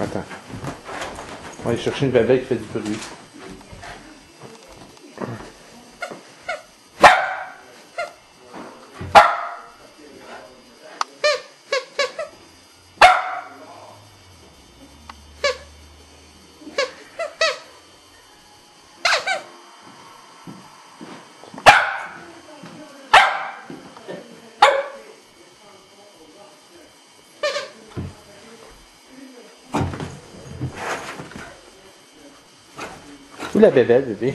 Attends. On va aller chercher une bébelle qui fait du bruit. Où la bébelle, bébé?